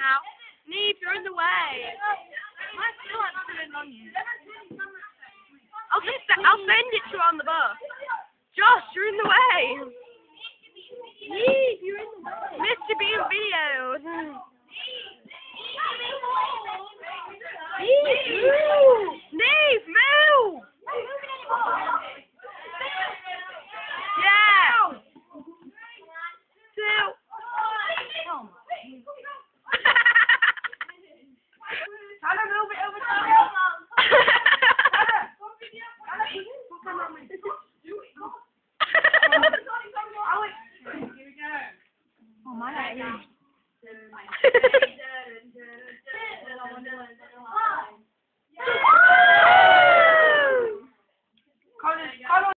now. Neve, you're in the way. My still accident on you. I'll just I'll send it to you on the bus. Josh, you're in the way. Neve, you're in the way. Mr. Bean videos. Neve, Oh, my God.